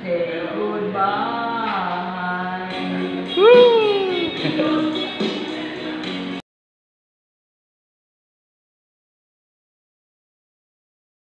say goodbye. Woo!